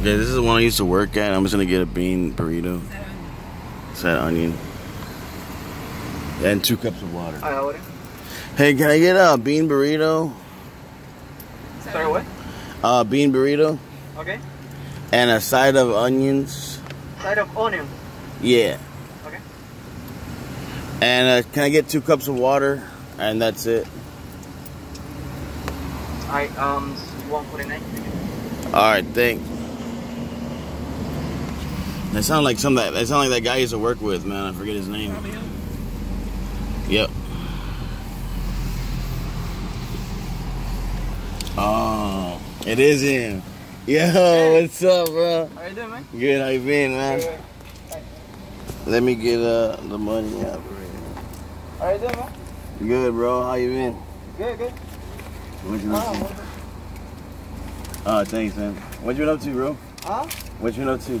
Okay, this is the one I used to work at. I'm just gonna get a bean burrito, sad onion, and two cups of water. Hi, how? Hey, can I get a bean burrito? Sorry, what? Uh, bean burrito Okay. and a side of onions. Side of onion. Yeah. Okay. And uh, can I get two cups of water? And that's it. I um one forty nine. All right, thanks. That sound like some that that sound like that guy I used to work with, man. I forget his name. Yep. Oh, it is him. Yo, what's up, bro? How you doing, man? Good, how you been, man? Good. Let me get uh the money out. How you doing, man? Good, bro. How you been? Good, good. What you up to? Oh, Oh, thanks, man. What you been up to, bro? huh? What you been up to?